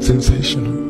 Sensational.